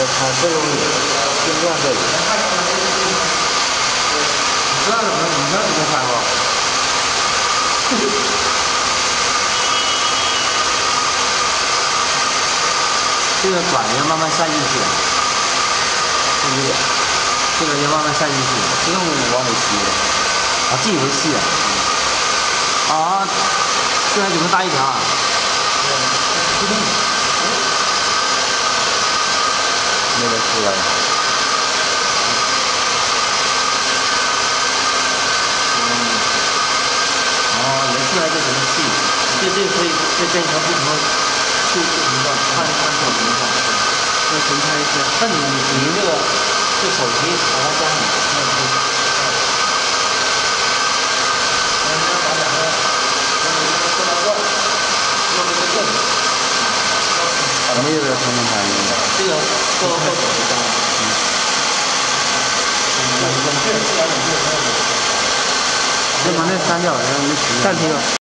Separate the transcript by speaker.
Speaker 1: 我看这个尽量这里。
Speaker 2: 这样怎么？你这怎么拍吗？
Speaker 1: 这个管要慢慢下进去，对不对？这个要慢慢下进去，不用往里吸。啊，自己会吸啊。啊，现在怎么大一条啊？那个出来了。哦，人出来就怎么吸？这这可以这这一条不同去不同的。看看不同情况，要重拍一下。那你你你这个这手机把它加上，那可以。没有这个重新拍这个够够手一张。嗯。先把那删掉，然后你暂停了。